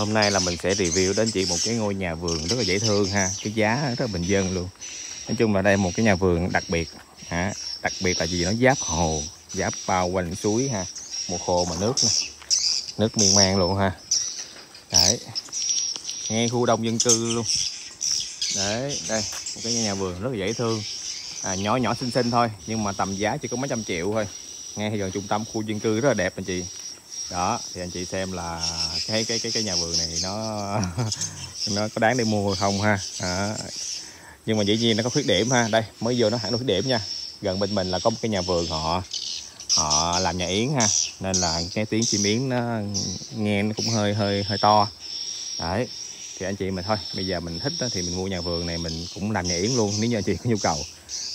hôm nay là mình sẽ review đến chị một cái ngôi nhà vườn rất là dễ thương ha. Cái giá rất là bình dân luôn. Nói chung là đây một cái nhà vườn đặc biệt. Ha đặc biệt là gì? Nó giáp hồ giáp bao quanh suối ha. Mùa khô mà nước này. nước miên man luôn ha. Đấy. Ngay khu đông dân cư luôn. Đấy đây một cái nhà vườn rất là dễ thương. À, nhỏ nhỏ xinh xinh thôi nhưng mà tầm giá chỉ có mấy trăm triệu thôi. Ngay gần trung tâm khu dân cư rất là đẹp anh chị đó, thì anh chị xem là cái cái cái cái nhà vườn này nó nó có đáng để mua không ha? À. nhưng mà dĩ nhiên nó có khuyết điểm ha. Đây, mới vô nó hẳn khuyết điểm nha. Gần bên mình là có một cái nhà vườn họ họ làm nhà yến ha. Nên là cái tiếng chim yến nó nghe nó cũng hơi hơi hơi to. Đấy thì anh chị mình thôi bây giờ mình thích đó, thì mình mua nhà vườn này mình cũng làm nhà yến luôn nếu như anh chị có nhu cầu.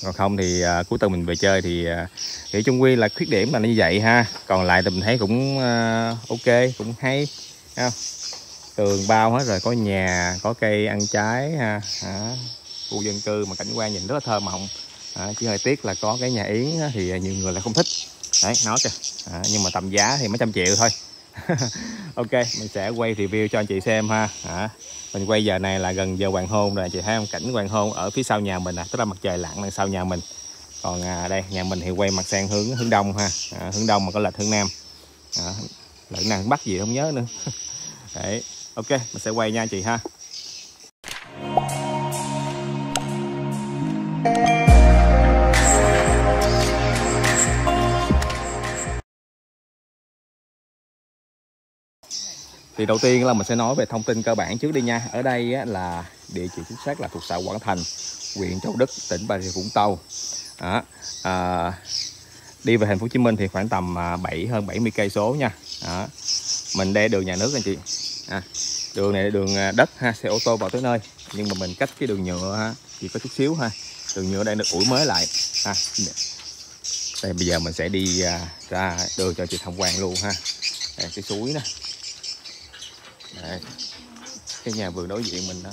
Còn không thì à, cuối tuần mình về chơi thì à, thì chung quy là khuyết điểm là như vậy ha. Còn lại thì mình thấy cũng à, ok cũng hay ha. tường bao hết rồi có nhà có cây ăn trái ha. À, khu dân cư mà cảnh quan nhìn rất là thơ mộng. À, chỉ hơi tiếc là có cái nhà yến thì nhiều người lại không thích. Đấy nó kìa. À, nhưng mà tầm giá thì mấy trăm triệu thôi. ok mình sẽ quay review cho anh chị xem ha. À, mình quay giờ này là gần giờ hoàng hôn rồi chị thấy không? Cảnh hoàng hôn ở phía sau nhà mình à tức là mặt trời lặn đằng sau nhà mình. Còn à, đây nhà mình thì quay mặt sang hướng hướng đông ha. À, hướng đông mà có lệch hướng nam. À, lệch hướng bắc gì không nhớ nữa. Đấy ok mình sẽ quay nha chị ha. Thì đầu tiên là mình sẽ nói về thông tin cơ bản trước đi nha. Ở đây là địa chỉ chính xác là thuộc xã Quảng Thành huyện Châu Đức tỉnh Bà Rịa Vũng Tàu. Đó. À, đi về thành phố Hồ Chí Minh thì khoảng tầm à, 7 hơn 70 cây số nha. Đó. mình đe đường nhà nước anh chị. À, đường này là đường à, đất ha xe ô tô vào tới nơi. Nhưng mà mình cách cái đường nhựa ha chỉ có chút xíu ha. Đường nhựa đang được ủi mới lại. Ha. Đây bây giờ mình sẽ đi à, ra đường cho chị tham quan luôn ha. Đây, cái suối nè. Đấy. cái nhà vườn đối diện mình đó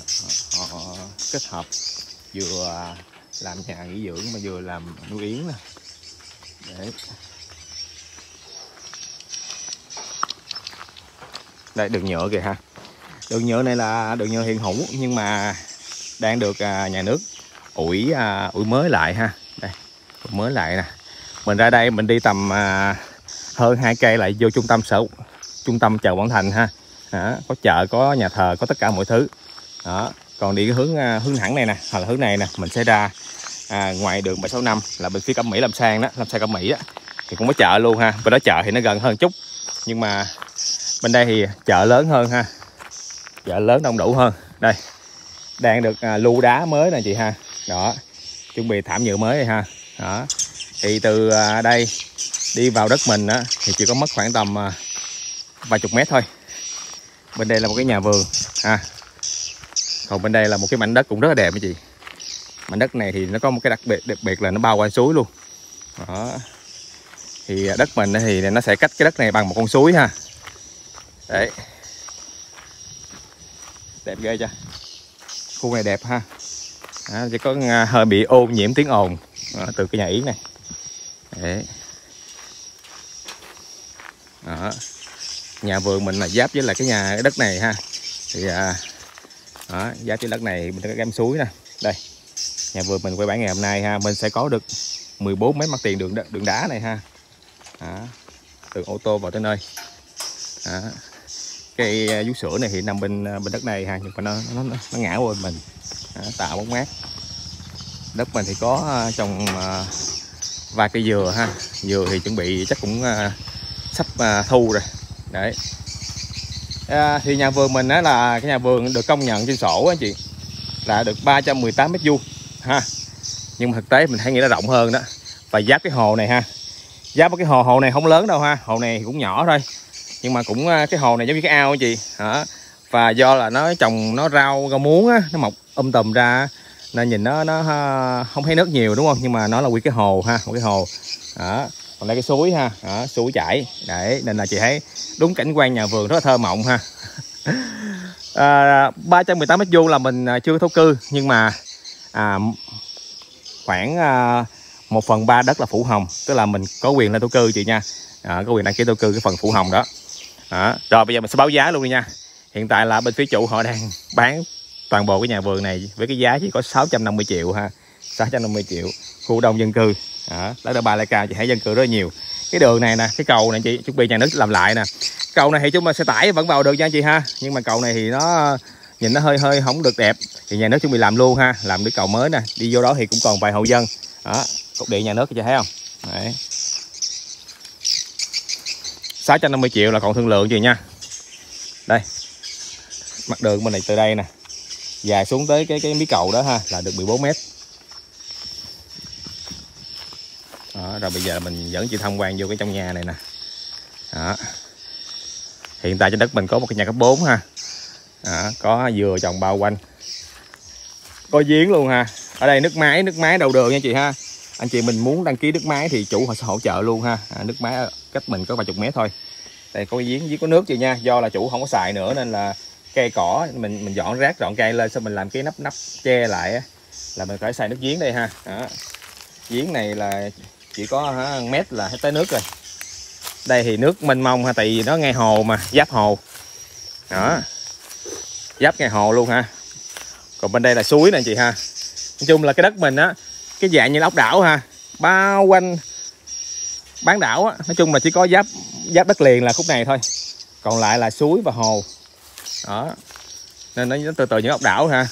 họ, họ kết hợp vừa làm nhà nghỉ dưỡng mà vừa làm nuôi yến nè. Để đây đường nhựa kìa ha. Đường nhựa này là đường nhựa hiện hữu nhưng mà đang được à, nhà nước ủi à, ủi mới lại ha. Đây ủi mới lại nè. Mình ra đây mình đi tầm à, hơn hai cây lại vô trung tâm sở trung tâm chợ Quảng Thành ha đó, có chợ có nhà thờ có tất cả mọi thứ. Đó còn đi cái hướng à, hướng thẳng này nè hoặc là hướng này nè mình sẽ ra à, ngoài đường 765 là bên phía Cẩm Mỹ làm sang đó làm sang Cẩm Mỹ á thì cũng có chợ luôn ha. Bên đó chợ thì nó gần hơn chút nhưng mà bên đây thì chợ lớn hơn ha. Chợ lớn đông đủ hơn. Đây đang được à, lưu đá mới nè chị ha. Đó chuẩn bị thảm nhựa mới đây ha. Đó thì từ à, đây đi vào đất mình á thì chỉ có mất khoảng tầm à, vài chục mét thôi bên đây là một cái nhà vườn ha. Còn bên đây là một cái mảnh đất cũng rất là đẹp anh chị. Mảnh đất này thì nó có một cái đặc biệt đặc biệt là nó bao quanh suối luôn. Đó. Thì đất mình thì nó sẽ cách cái đất này bằng một con suối ha. Đấy. Đẹp ghê chưa? Khu này đẹp ha. Đó, chỉ có à, hơi bị ô nhiễm tiếng ồn đó, từ cái nhà yến này. Đấy. Đó nhà vườn mình là giáp với là cái nhà cái đất này ha. Thì à, đó, giáp với đất này mình có cái suối nè. Đây nhà vườn mình quay bản ngày hôm nay ha. Mình sẽ có được 14 mấy mặt tiền đường đường đá này ha. Đó, từ ô tô vào tới nơi. Đó. cây à, vú sữa này thì nằm bên à, bên đất này ha nhưng mà nó nó, nó ngã qua mình. Đó, tạo bóng mát. Đất mình thì có à, trồng vài cây dừa ha. Dừa thì chuẩn bị chắc cũng sắp thu rồi đấy. À, thì nhà vườn mình á là cái nhà vườn được công nhận trên sổ anh chị. Là được 318 mét vuông ha. Nhưng mà thực tế mình thấy nghĩ là rộng hơn đó. Và giáp cái hồ này ha. Giáp cái hồ hồ này không lớn đâu ha. Hồ này cũng nhỏ thôi. Nhưng mà cũng à, cái hồ này giống như cái ao anh chị. Hả? Và do là nó trồng nó rau rau muống á nó mọc um tùm ra nên nhìn nó nó không thấy nước nhiều đúng không? Nhưng mà nó là quy cái hồ ha một cái hồ. Đó còn đây cái suối ha. Đó, suối chảy. Đấy nên là chị thấy đúng cảnh quan nhà vườn rất là thơ mộng ha. À, 318 mét vuông là mình à, chưa thổ cư nhưng mà à, khoảng à, 1 phần 3 đất là phủ hồng tức là mình có quyền lên thổ cư chị nha. À, có quyền đăng ký thổ cư cái phần phủ hồng đó. À, rồi bây giờ mình sẽ báo giá luôn đi nha. Hiện tại là bên phía chủ họ đang bán toàn bộ cái nhà vườn này với cái giá chỉ có 650 triệu ha. 650 triệu khu đông dân cư đó, lá đỡ ba lai cao chị thấy dân cư rất nhiều. Cái đường này nè cái cầu này chị chuẩn bị nhà nước làm lại nè. Cầu này thì chúng ta xe tải vẫn vào được nha chị ha. Nhưng mà cầu này thì nó nhìn nó hơi hơi không được đẹp. Thì nhà nước chuẩn bị làm luôn ha làm cái cầu mới nè. Đi vô đó thì cũng còn vài hộ dân. Đó cục điện nhà nước chị thấy không? Đấy. 650 triệu là còn thương lượng gì nha. Đây. Mặt đường bên này từ đây nè. Dài xuống tới cái cái mí cầu đó ha là được 14 mét. Rồi bây giờ mình dẫn chị tham quan vô cái trong nhà này nè. Đó. hiện tại trên đất mình có một cái nhà cấp 4 ha. Đó, có dừa trồng bao quanh. Có giếng luôn ha. Ở đây nước máy nước máy đầu đường nha chị ha. Anh chị mình muốn đăng ký nước máy thì chủ họ sẽ hỗ trợ luôn ha. À, nước máy cách mình có vài chục mét thôi. Đây có giếng giếng có nước chị nha. Do là chủ không có xài nữa nên là cây cỏ mình mình dọn rác dọn cây lên xong mình làm cái nắp nắp che lại là mình phải xài nước giếng đây ha. Đó. giếng này là chỉ có hả, mét là hết tới nước rồi. Đây thì nước mênh mông ha tại vì nó ngay hồ mà giáp hồ. Đó. Giáp ngay hồ luôn ha. Còn bên đây là suối nè chị ha. Nói chung là cái đất mình á cái dạng như ốc đảo ha bao quanh bán đảo á nói chung là chỉ có giáp giáp đất liền là khúc này thôi. Còn lại là suối và hồ. Đó. Nên nó từ từ những ốc đảo ha.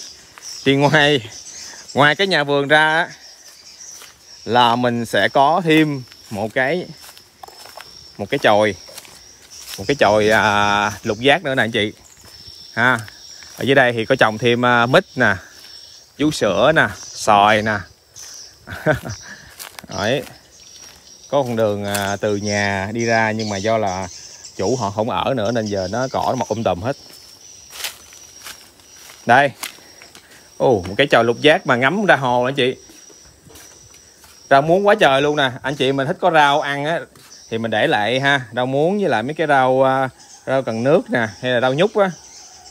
Thì ngoài ngoài cái nhà vườn ra là mình sẽ có thêm một cái một cái chồi một cái chồi à, lục giác nữa nè anh chị. Ha ở dưới đây thì có trồng thêm à, mít nè vú sữa nè xoài nè. Đấy. có con đường à, từ nhà đi ra nhưng mà do là chủ họ không ở nữa nên giờ nó cỏ nó mọc um tùm hết. Đây ồ một cái chòi lục giác mà ngắm ra hồ anh chị rau muống quá trời luôn nè. Anh chị mình thích có rau ăn á thì mình để lại ha. Rau muống với lại mấy cái rau à, rau cần nước nè hay là rau nhúc á.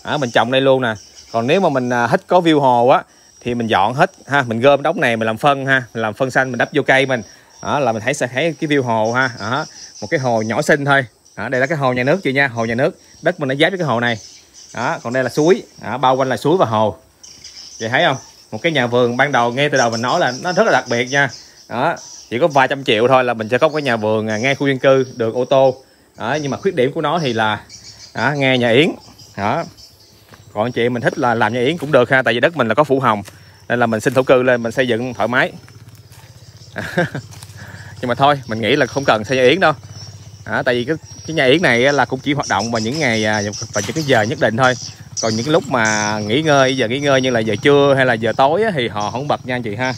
À, mình trồng đây luôn nè. Còn nếu mà mình à, thích có view hồ á thì mình dọn hết ha. Mình gom đống này mình làm phân ha. Mình làm phân xanh mình đắp vô cây mình. Đó là mình thấy sẽ thấy cái view hồ ha. Đó, một cái hồ nhỏ xinh thôi. Đó, đây là cái hồ nhà nước chị nha hồ nhà nước. Đất mình nó giáp với cái hồ này. Đó còn đây là suối. Đó, bao quanh là suối và hồ. Chị thấy không? Một cái nhà vườn ban đầu nghe từ đầu mình nói là nó rất là đặc biệt nha đó chỉ có vài trăm triệu thôi là mình sẽ có cái nhà vườn à, ngay khu dân cư đường ô tô. Đó, nhưng mà khuyết điểm của nó thì là đó, nghe nhà yến. Đó. Còn anh chị mình thích là làm nhà yến cũng được ha tại vì đất mình là có phủ hồng nên là mình xin thổ cư lên mình xây dựng thoải mái. Nhưng mà thôi mình nghĩ là không cần xây nhà yến đâu. À, tại vì cái, cái nhà yến này là cũng chỉ hoạt động vào những ngày à, và những cái giờ nhất định thôi. Còn những lúc mà nghỉ ngơi giờ nghỉ ngơi như là giờ trưa hay là giờ tối thì họ không bật nha anh chị ha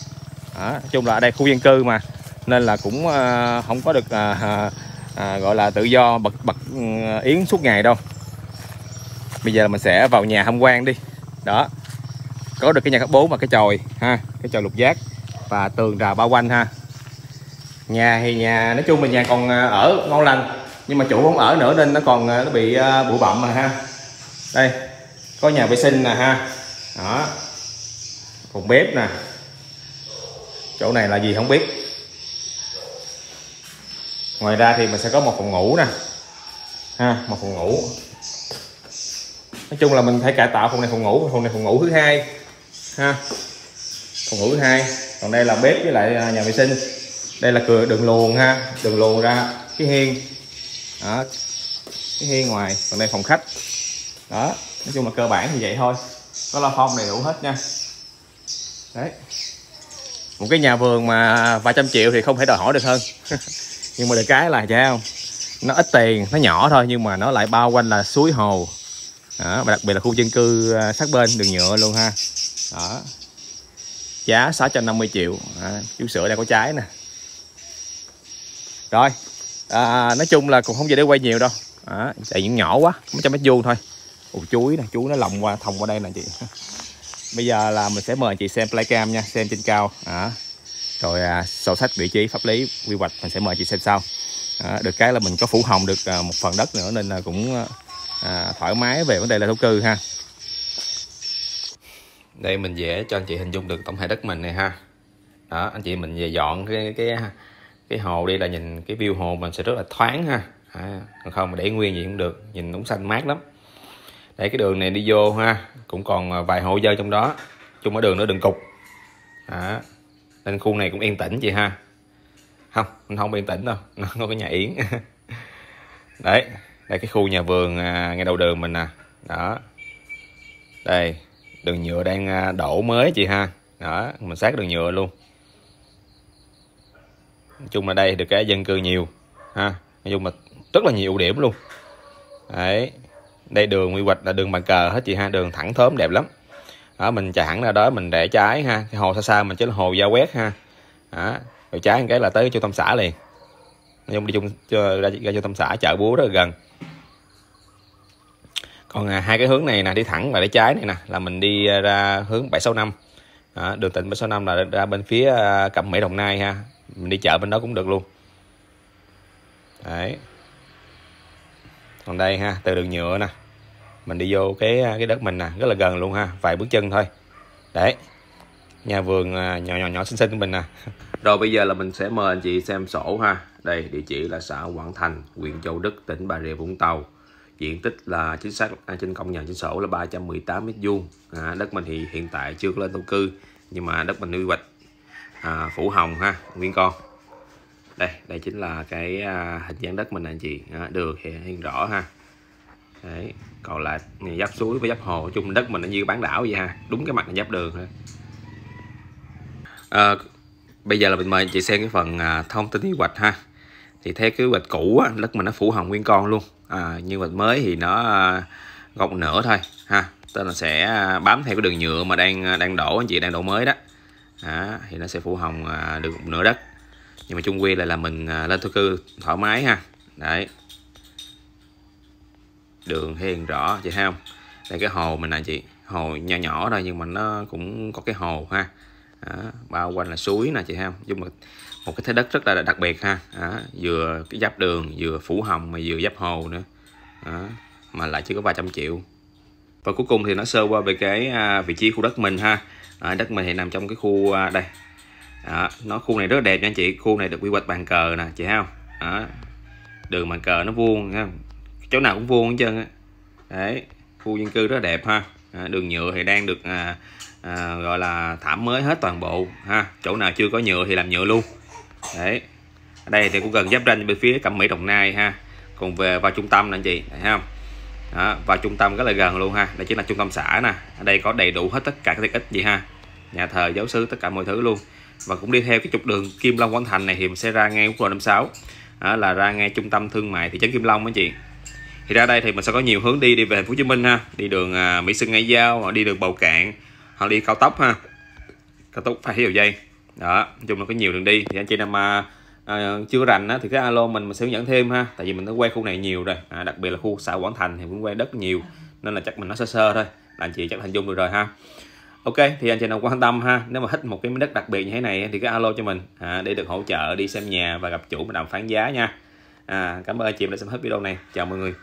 à, nói chung là ở đây khu dân cư mà nên là cũng à, không có được à, à, gọi là tự do bật bật ừ, yến suốt ngày đâu. Bây giờ mình sẽ vào nhà tham quan đi. Đó có được cái nhà cấp 4 và cái chòi ha cái chòi lục giác và tường rào bao quanh ha. Nhà thì nhà nói chung là nhà còn ở ngon lành nhưng mà chủ không ở nữa nên nó còn nó bị bụi bặm mà ha. Đây có nhà vệ sinh nè ha. Đó phòng bếp nè chỗ này là gì không biết. Ngoài ra thì mình sẽ có một phòng ngủ nè. Ha, một phòng ngủ. Nói chung là mình phải cải tạo phòng này phòng ngủ, phòng này phòng ngủ thứ hai. Ha, phòng ngủ thứ hai. Còn đây là bếp với lại à, nhà vệ sinh. Đây là cửa, đường luồn ha, đường luồn ra cái hiên. Đó cái hiên ngoài, còn đây phòng khách. Đó, nói chung là cơ bản như vậy thôi. Có la phong đầy đủ hết nha. Đấy một cái nhà vườn mà vài trăm triệu thì không thể đòi hỏi được hơn. Nhưng mà được cái là sao? Không nó ít tiền nó nhỏ thôi nhưng mà nó lại bao quanh là suối hồ. Đó, và đặc biệt là khu dân cư à, sát bên đường nhựa luôn ha. Đó. Giá 650 triệu. À, chú sữa đây có trái nè. Rồi à, nói chung là cũng không gì để quay nhiều đâu. À, tại những nhỏ quá mấy trăm mét vuông thôi. Ủ chuối nè chuối nó lồng qua thông qua đây nè chị. bây giờ là mình sẽ mời chị xem playcam nha xem trên cao. À, rồi à, sổ sách vị trí pháp lý quy hoạch mình sẽ mời chị xem sau. À, được cái là mình có phủ hồng được à, một phần đất nữa nên là cũng à, thoải mái về vấn đề là thổ cư ha. Đây mình dễ cho anh chị hình dung được tổng thể đất mình này ha. Đó anh chị mình về dọn cái cái cái hồ đi là nhìn cái view hồ mình sẽ rất là thoáng ha. À, còn không mà để nguyên gì cũng được nhìn cũng xanh mát lắm để cái đường này đi vô ha, cũng còn ờ, vài hộ dân trong đó. Chung ở đường nó đừng cục. Đó. nên khu này cũng yên tĩnh vậy ha. Không không yên tĩnh đâu, nó có cái nhà yến. Đấy, đây cái khu nhà vườn à, ngay đầu đường mình nè. Đó. Đây, đường nhựa đang à, đổ mới chị ha. Đó, mình sát đường nhựa luôn. Nói chung là đây được cái dân cư nhiều, ha. Nói chung là rất là nhiều ưu điểm luôn. Đấy đây đường quy hoạch là đường bàn cờ hết chị ha đường thẳng thớm đẹp lắm. Đó mình chạy thẳng ra đó mình để trái ha cái hồ xa xa mình chính là hồ giao quét ha. Đó rồi trái một cái là tới trung tâm xã liền. Nhưng đi chung ra, ra trung tâm xã chợ búa rất là gần. Còn à, hai cái hướng này nè đi thẳng và để trái này nè là mình đi à, ra hướng 765 đó, đường tỉnh 765 là ra bên phía à, cẩm mỹ đồng nai ha. Mình đi chợ bên đó cũng được luôn. Đấy. Còn đây ha từ đường nhựa nè mình đi vô cái à, cái đất mình nè rất là gần luôn ha vài bước chân thôi. Đấy nhà vườn à, nhỏ nhỏ nhỏ xinh xinh của mình nè. Rồi bây giờ là mình sẽ mời anh chị xem sổ ha. Đây địa chỉ là xã Quảng Thành huyện Châu Đức tỉnh Bà Rịa Vũng Tàu. Diện tích là chính xác à, trên công nhận trên sổ là 318 mét vuông. À, đất mình thì hiện tại chưa có lên thổ cư nhưng mà đất mình quy hoạch à, phủ hồng ha nguyên con. Đây đây chính là cái à, hình dáng đất mình anh chị. À, đường hiện, hiện rõ ha. Đấy. còn lại giáp suối với giáp hồ chung đất mình nó như bán đảo vậy ha đúng cái mặt là giáp đường ha. À, bây giờ là mình mời chị xem cái phần à, thông tin quy hoạch ha. Thì theo cái hoạch cũ á, đất mình nó phủ hồng nguyên con luôn. À, nhưng hoạch mới thì nó à, gọc nửa thôi ha tức là sẽ à, bám theo cái đường nhựa mà đang à, đang đổ anh chị đang đổ mới đó. À, thì nó sẽ phủ hồng à, được một nửa đất. Nhưng mà chung quy là là mình à, lên thổ cư thoải mái ha. Đấy đường hiền rõ chị thấy không? Đây cái hồ mình nè chị. Hồ nhỏ nhỏ thôi nhưng mà nó cũng có cái hồ ha. Đó, bao quanh là suối nè chị thấy không? Chung một, một cái thế đất rất là đặc biệt ha. Đó, vừa cái giáp đường vừa phủ hồng mà vừa giáp hồ nữa. Đó, mà lại chỉ có vài trăm triệu. Và cuối cùng thì nó sơ qua về cái à, vị trí khu đất mình ha. À, đất mình thì nằm trong cái khu à, đây. Đó, nó khu này rất là đẹp nha anh chị. Khu này được quy hoạch bàn cờ nè chị thấy không? Đó, đường bàn cờ nó vuông ha chỗ nào cũng vuông hết trơn á. Đấy khu dân cư rất là đẹp ha. À, đường nhựa thì đang được à, à, gọi là thảm mới hết toàn bộ ha. Chỗ nào chưa có nhựa thì làm nhựa luôn. Đấy ở đây thì cũng gần giáp ranh bên phía cẩm mỹ đồng nai ha. Còn về vào trung tâm nè anh chị thấy không? Đó, vào trung tâm rất là gần luôn ha. Đây chính là trung tâm xã nè. Ở đây có đầy đủ hết tất cả các tiện ích gì ha. Nhà thờ giáo sứ tất cả mọi thứ luôn. Và cũng đi theo cái trục đường Kim Long Quảng Thành này thì mình sẽ ra ngay quốc lộ 56 đó, là ra ngay trung tâm thương mại thị trấn Kim Long anh chị thì ra đây thì mình sẽ có nhiều hướng đi đi về thành phố Hồ Chí Minh ha. Đi đường à, Mỹ sơn Ngay Giao hoặc đi đường Bầu Cạn hoặc đi cao tốc ha. Cao tốc phải hiểu dây. Đó nói chung là có nhiều đường đi. Thì anh chị nào mà à, chưa có rành á, thì cái alo mình mình sẽ hướng dẫn thêm ha. Tại vì mình đã quay khu này nhiều rồi. À, đặc biệt là khu xã Quảng Thành thì cũng quay đất nhiều. Nên là chắc mình nói sơ sơ thôi. Là anh chị chắc hình dung được rồi ha. Ok thì anh chị nào quan tâm ha nếu mà thích một cái miếng đất đặc biệt như thế này thì cái alo cho mình. À, để được hỗ trợ đi xem nhà và gặp chủ và đàm phán giá nha. À, cảm ơn anh chị đã xem hết video này. Chào mọi người.